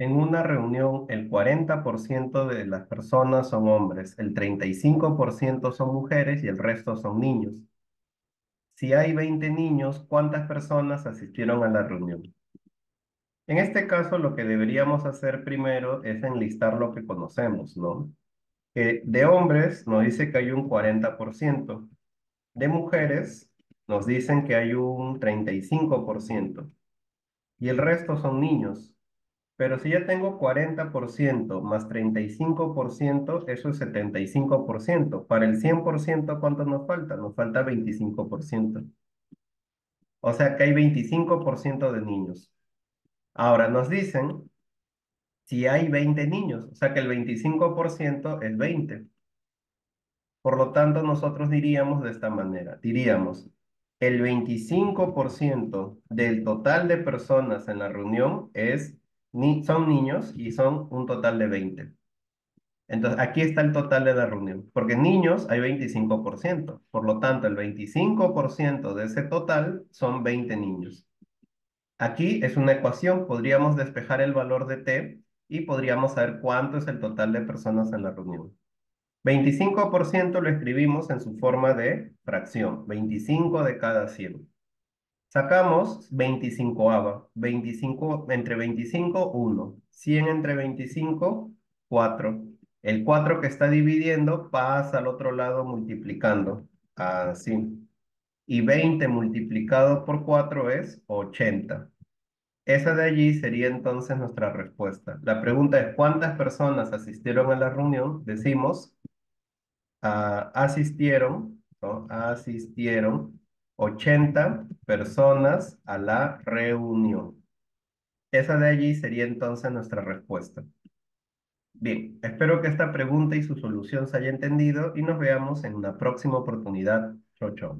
En una reunión, el 40% de las personas son hombres, el 35% son mujeres y el resto son niños. Si hay 20 niños, ¿cuántas personas asistieron a la reunión? En este caso, lo que deberíamos hacer primero es enlistar lo que conocemos, ¿no? de hombres nos dice que hay un 40%, de mujeres nos dicen que hay un 35%, y el resto son niños. Pero si ya tengo 40% más 35%, eso es 75%. Para el 100%, ¿cuánto nos falta? Nos falta 25%. O sea que hay 25% de niños. Ahora nos dicen si hay 20 niños, o sea que el 25% es 20. Por lo tanto, nosotros diríamos de esta manera, diríamos, el 25% del total de personas en la reunión es ni, son niños y son un total de 20. Entonces, aquí está el total de la reunión, porque niños hay 25%, por lo tanto, el 25% de ese total son 20 niños. Aquí es una ecuación, podríamos despejar el valor de t y podríamos saber cuánto es el total de personas en la reunión. 25% lo escribimos en su forma de fracción, 25 de cada 100. Sacamos 25 ava. 25 entre 25, 1. 100 entre 25, 4. El 4 que está dividiendo pasa al otro lado multiplicando. Así. Y 20 multiplicado por 4 es 80. Esa de allí sería entonces nuestra respuesta. La pregunta es, ¿cuántas personas asistieron a la reunión? Decimos, uh, asistieron, asistieron 80 personas a la reunión. Esa de allí sería entonces nuestra respuesta. Bien, espero que esta pregunta y su solución se haya entendido y nos veamos en una próxima oportunidad. Chau, chau.